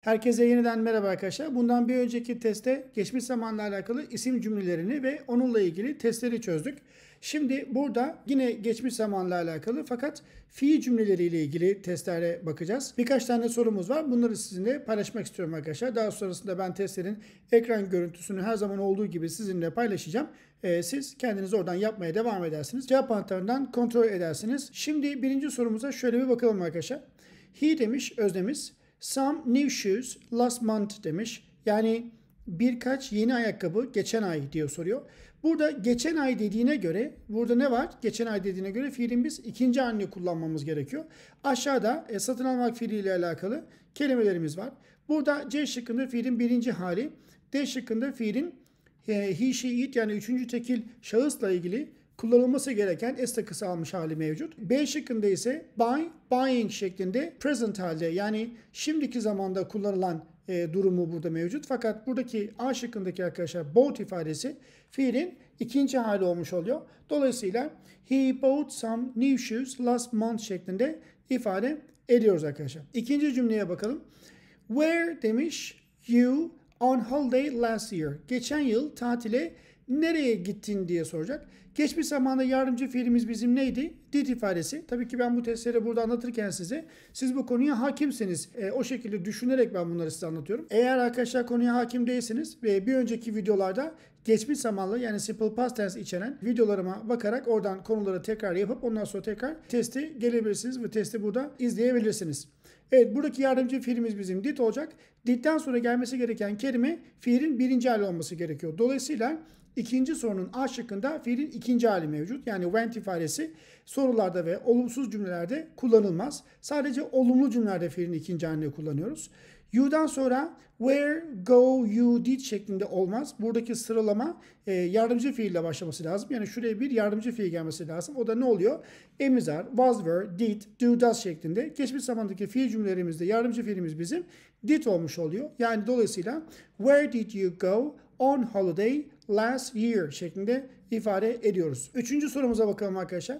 Herkese yeniden merhaba arkadaşlar. Bundan bir önceki testte geçmiş zamanla alakalı isim cümlelerini ve onunla ilgili testleri çözdük. Şimdi burada yine geçmiş zamanla alakalı fakat fiil cümleleriyle ilgili testlere bakacağız. Birkaç tane sorumuz var. Bunları sizinle paylaşmak istiyorum arkadaşlar. Daha sonrasında ben testlerin ekran görüntüsünü her zaman olduğu gibi sizinle paylaşacağım. Ee, siz kendiniz oradan yapmaya devam edersiniz. Cevap anahtarından kontrol edersiniz. Şimdi birinci sorumuza şöyle bir bakalım arkadaşlar. He demiş öznemiz. Some new shoes last month demiş. Yani birkaç yeni ayakkabı geçen ay diyor soruyor. Burada geçen ay dediğine göre burada ne var? Geçen ay dediğine göre fiilin biz ikinci halini kullanmamız gerekiyor. Aşağıda e, satın almak fiiliyle alakalı kelimelerimiz var. Burada C şıkkında fiilin birinci hali. D şıkkında fiilin e, he, she, it yani üçüncü tekil şahısla ilgili kullanılması gereken S takısı almış hali mevcut. B şıkkında ise buy, buying şeklinde present halde yani şimdiki zamanda kullanılan e, durumu burada mevcut. Fakat buradaki A şıkkındaki arkadaşlar bought ifadesi fiilin ikinci hali olmuş oluyor. Dolayısıyla he bought some new shoes last month şeklinde ifade ediyoruz arkadaşlar. İkinci cümleye bakalım. Where demiş you on holiday last year. Geçen yıl tatile nereye gittin diye soracak. Geçmiş zamanda yardımcı fiilimiz bizim neydi? Did ifadesi. Tabii ki ben bu testleri burada anlatırken size siz bu konuya hakimseniz e, o şekilde düşünerek ben bunları size anlatıyorum. Eğer arkadaşlar konuya hakim değilsiniz ve bir önceki videolarda geçmiş zamanlı yani simple past tense içeren videolarıma bakarak oradan konuları tekrar yapıp ondan sonra tekrar testi gelebilirsiniz ve testi burada izleyebilirsiniz. Evet buradaki yardımcı fiilimiz bizim did olacak. Did'den sonra gelmesi gereken kelime fiilin birinci hali olması gerekiyor. Dolayısıyla İkinci sorunun A şıkkında fiilin ikinci hali mevcut. Yani went ifadesi sorularda ve olumsuz cümlelerde kullanılmaz. Sadece olumlu cümlelerde fiilin ikinci halini kullanıyoruz. You'dan sonra where, go, you, did şeklinde olmaz. Buradaki sıralama e, yardımcı fiille başlaması lazım. Yani şuraya bir yardımcı fiil gelmesi lazım. O da ne oluyor? Emizar, was, were, did, do, does şeklinde. Geçmiş zamandaki fiil cümlelerimizde yardımcı fiilimiz bizim did olmuş oluyor. Yani dolayısıyla where did you go on holiday last year şeklinde ifade ediyoruz. Üçüncü sorumuza bakalım arkadaşlar.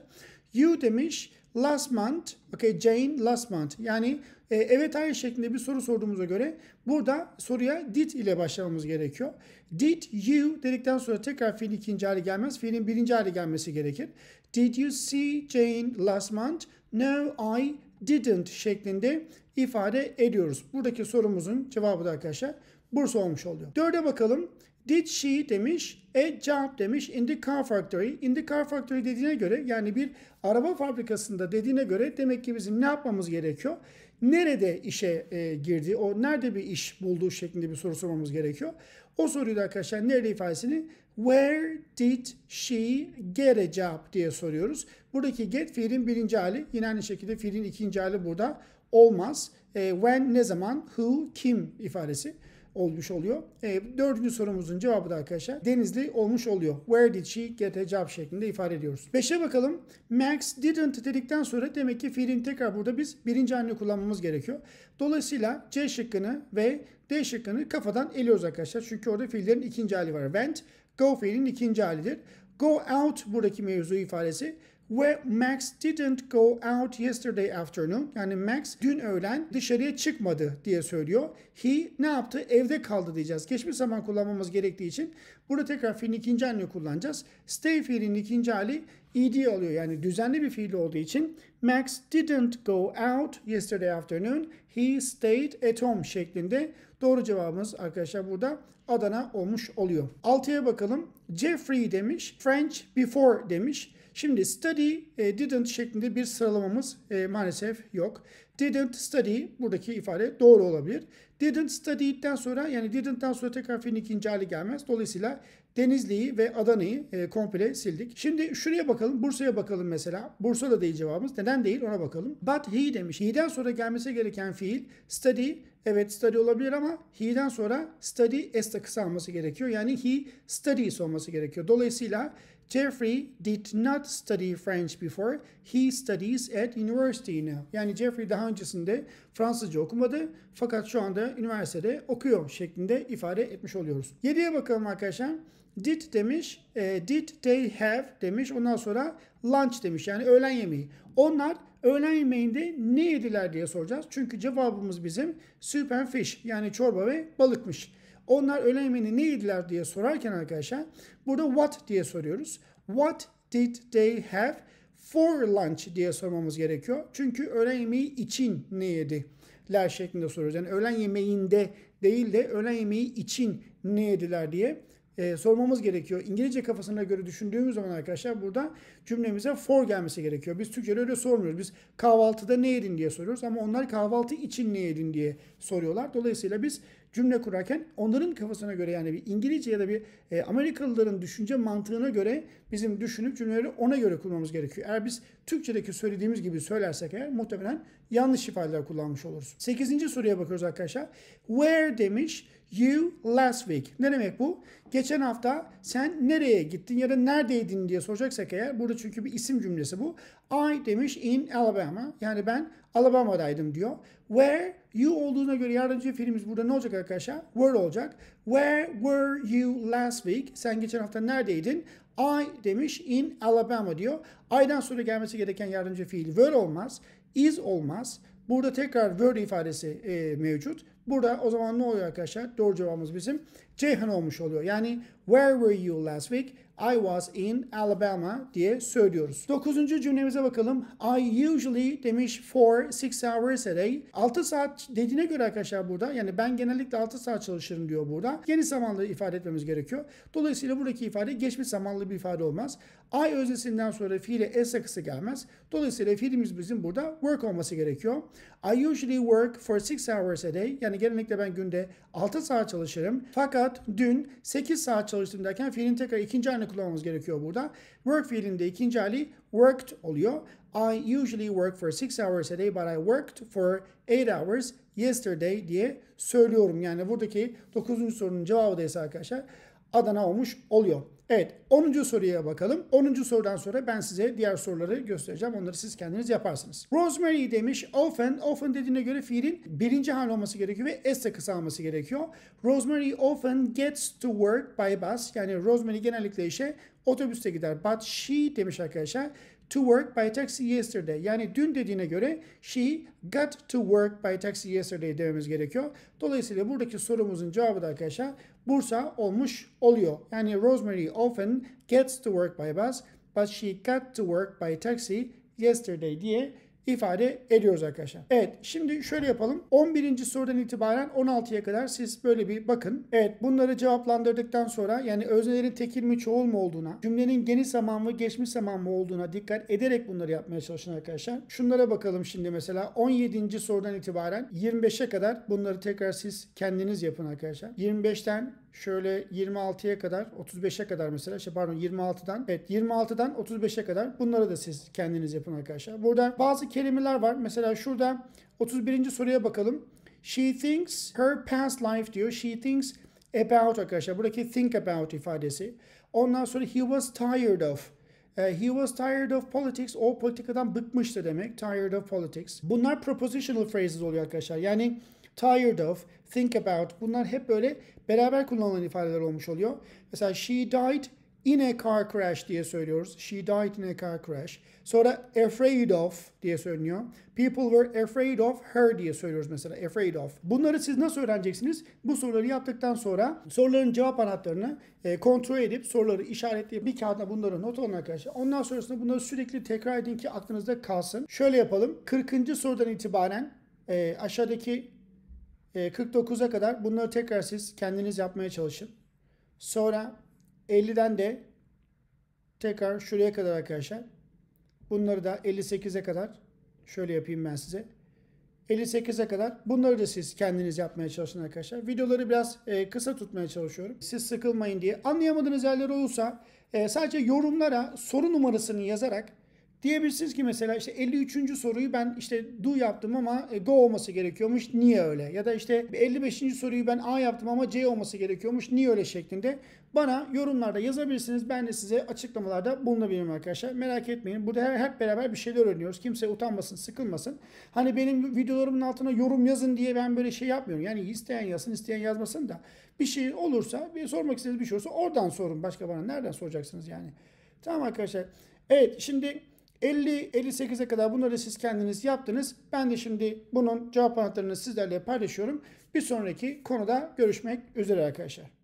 You demiş last month, okay Jane last month. Yani e, evet hayır şeklinde bir soru sorduğumuza göre burada soruya did ile başlamamız gerekiyor. Did you dedikten sonra tekrar fiil ikinci hali gelmez. Fiilin birinci hali gelmesi gerekir. Did you see Jane last month? No, I didn't şeklinde ifade ediyoruz. Buradaki sorumuzun cevabı da arkadaşlar Bursa olmuş oluyor. Dörde bakalım. Did she demiş, a job demiş in the car factory. In the car factory dediğine göre yani bir araba fabrikasında dediğine göre demek ki bizim ne yapmamız gerekiyor? Nerede işe e, girdi, o nerede bir iş bulduğu şeklinde bir soru sormamız gerekiyor. O soruyu da arkadaşlar nerede ifadesini where did she get a job diye soruyoruz. Buradaki get fiilin birinci hali yine aynı şekilde fiilin ikinci hali burada olmaz. E, when ne zaman, who, kim ifadesi olmuş oluyor. E, dördüncü sorumuzun cevabı da arkadaşlar Denizli olmuş oluyor. Where did she get a job şeklinde ifade ediyoruz. Beşe bakalım. Max didn't dedikten sonra demek ki fiilin tekrar burada biz birinci halini kullanmamız gerekiyor. Dolayısıyla C şıkkını ve D şıkkını kafadan eliyoruz arkadaşlar. Çünkü orada fiillerin ikinci hali var. Went, go fiilin ikinci halidir. Go out buradaki mevzu ifadesi. Where Max didn't go out yesterday afternoon. Yani Max dün öğlen dışarıya çıkmadı diye söylüyor. He ne yaptı? Evde kaldı diyeceğiz. Geçmiş zaman kullanmamız gerektiği için burada tekrar fiilin ikinci halini kullanacağız. Stay fiilinin ikinci hali ed alıyor. Yani düzenli bir fiil olduğu için Max didn't go out yesterday afternoon. He stayed at home şeklinde doğru cevabımız arkadaşlar burada Adana olmuş oluyor. Altıya bakalım. Jeffrey demiş. French before demiş. Şimdi study e, didn't şeklinde bir sıralamamız e, maalesef yok. Didn't study buradaki ifade doğru olabilir. Didn't study'den sonra yani didn't'tan sonra tekrar fiilin ikinci hali gelmez. Dolayısıyla Denizli'yi ve Adana'yı e, komple sildik. Şimdi şuraya bakalım. Bursa'ya bakalım mesela. Bursa da değil cevabımız. Neden değil ona bakalım. But he demiş. He'den sonra gelmesi gereken fiil study. Evet study olabilir ama he'den sonra study s kısa alması gerekiyor. Yani he studies olması gerekiyor. Dolayısıyla Jeffrey did not study French before. He studies at university now. Yani Jeffrey daha öncesinde Fransızca okumadı fakat şu anda üniversitede okuyor şeklinde ifade etmiş oluyoruz. 7'ye bakalım arkadaşlar. Did demiş, e, did they have demiş. Ondan sonra lunch demiş yani öğlen yemeği. Onlar öğlen yemeğinde ne yediler diye soracağız. Çünkü cevabımız bizim soup and fish yani çorba ve balıkmış. Onlar öğlen yemeğini ne yediler diye sorarken arkadaşlar burada what diye soruyoruz. What did they have for lunch diye sormamız gerekiyor. Çünkü öğlen yemeği için ne yediler şeklinde soruyoruz. Yani öğlen yemeğinde değil de öğlen yemeği için ne yediler diye e, sormamız gerekiyor. İngilizce kafasına göre düşündüğümüz zaman arkadaşlar burada cümlemize for gelmesi gerekiyor. Biz Türkçe'de öyle sormuyoruz. Biz kahvaltıda ne yedin diye soruyoruz ama onlar kahvaltı için ne yedin diye soruyorlar. Dolayısıyla biz cümle kurarken onların kafasına göre yani bir İngilizce ya da bir e, Amerikalıların düşünce mantığına göre bizim düşünüp cümleleri ona göre kurmamız gerekiyor. Eğer biz Türkçedeki söylediğimiz gibi söylersek eğer muhtemelen yanlış ifadeler kullanmış oluruz. Sekizinci soruya bakıyoruz arkadaşlar. Where demiş you last week. Ne demek bu? Geçen hafta sen nereye gittin ya da neredeydin diye soracaksak eğer burada çünkü bir isim cümlesi bu. I demiş in Alabama. Yani ben Alabama'daydım diyor. Where you olduğuna göre yardımcı fiilimiz burada ne olacak arkadaşlar? Where olacak. Where were you last week? Sen geçen hafta neredeydin? I demiş in Alabama diyor. I'dan sonra gelmesi gereken yardımcı fiil were olmaz. Is olmaz. Burada tekrar were ifadesi e, mevcut. Burada o zaman ne oluyor arkadaşlar? Doğru cevabımız bizim Ceyhan olmuş oluyor. Yani where were you last week? I was in Alabama diye söylüyoruz. Dokuzuncu cümlemize bakalım. I usually demiş for 6 hours a day. 6 saat dediğine göre arkadaşlar burada yani ben genellikle 6 saat çalışırım diyor burada. Geniş zamanlı ifade etmemiz gerekiyor. Dolayısıyla buradaki ifade geçmiş zamanlı bir ifade olmaz. I öznesinden sonra fiile s akısı gelmez. Dolayısıyla fiilimiz bizim burada work olması gerekiyor. I usually work for 6 hours a day. Yani genellikle ben günde 6 saat çalışırım. Fakat dün 8 saat çalıştım derken fiilin tekrar ikinci halini kullanmamız gerekiyor burada. Work fiilinde ikinci hali worked oluyor. I usually work for 6 hours a day but I worked for 8 hours yesterday diye söylüyorum. Yani buradaki 9. sorunun cevabı da arkadaşlar Adana olmuş oluyor. Evet 10. soruya bakalım. 10. sorudan sonra ben size diğer soruları göstereceğim. Onları siz kendiniz yaparsınız. Rosemary demiş often. Often dediğine göre fiilin birinci hal olması gerekiyor ve s'e kısalması gerekiyor. Rosemary often gets to work by bus. Yani Rosemary genellikle işe otobüste gider. But she demiş arkadaşlar to work by taxi yesterday. Yani dün dediğine göre she got to work by taxi yesterday dememiz gerekiyor. Dolayısıyla buradaki sorumuzun cevabı da arkadaşlar Bursa olmuş oluyor. Yani Rosemary often gets to work by bus but she got to work by taxi yesterday diye ifade ediyoruz arkadaşlar. Evet şimdi şöyle yapalım. 11. sorudan itibaren 16'ya kadar siz böyle bir bakın. Evet bunları cevaplandırdıktan sonra yani öznelerin tekil mi çoğul mu olduğuna, cümlenin geniş zaman mı geçmiş zaman mı olduğuna dikkat ederek bunları yapmaya çalışın arkadaşlar. Şunlara bakalım şimdi mesela 17. sorudan itibaren 25'e kadar bunları tekrar siz kendiniz yapın arkadaşlar. 25'ten şöyle 26'ya kadar 35'e kadar mesela şey pardon 26'dan evet 26'dan 35'e kadar bunları da siz kendiniz yapın arkadaşlar. Burada bazı kelimeler var. Mesela şurada 31. soruya bakalım. She thinks her past life diyor. She thinks about arkadaşlar. Buradaki think about ifadesi. Ondan sonra he was tired of. Uh, he was tired of politics. O politikadan bıkmıştı demek. Tired of politics. Bunlar propositional phrases oluyor arkadaşlar. Yani tired of, think about bunlar hep böyle beraber kullanılan ifadeler olmuş oluyor. Mesela she died in a car crash diye söylüyoruz. She died in a car crash. Sonra afraid of diye söyleniyor. People were afraid of her diye söylüyoruz mesela. Afraid of. Bunları siz nasıl öğreneceksiniz? Bu soruları yaptıktan sonra soruların cevap anahtarını e, kontrol edip soruları işaretleyip bir kağıda bunları not alın arkadaşlar. Ondan sonrasında bunları sürekli tekrar edin ki aklınızda kalsın. Şöyle yapalım. 40. sorudan itibaren e, aşağıdaki 49'a ee, kadar bunları tekrar siz kendiniz yapmaya çalışın. Sonra 50'den de tekrar şuraya kadar arkadaşlar. Bunları da 58'e kadar şöyle yapayım ben size. 58'e kadar bunları da siz kendiniz yapmaya çalışın arkadaşlar. Videoları biraz e, kısa tutmaya çalışıyorum. Siz sıkılmayın diye. Anlayamadığınız yerler olursa e, sadece yorumlara soru numarasını yazarak Diyebilirsiniz ki mesela işte 53. soruyu ben işte do yaptım ama e, go olması gerekiyormuş. Niye öyle? Ya da işte 55. soruyu ben A yaptım ama C olması gerekiyormuş. Niye öyle şeklinde bana yorumlarda yazabilirsiniz. Ben de size açıklamalarda bulunabilirim arkadaşlar. Merak etmeyin. Burada hep beraber bir şeyler öğreniyoruz. Kimse utanmasın, sıkılmasın. Hani benim videolarımın altına yorum yazın diye ben böyle şey yapmıyorum. Yani isteyen yazsın, isteyen yazmasın da bir şey olursa, bir sormak istediğiniz bir şey olursa oradan sorun. Başka bana nereden soracaksınız yani? Tamam arkadaşlar. Evet şimdi 50-58'e kadar bunları siz kendiniz yaptınız. Ben de şimdi bunun cevap anahtarını sizlerle paylaşıyorum. Bir sonraki konuda görüşmek üzere arkadaşlar.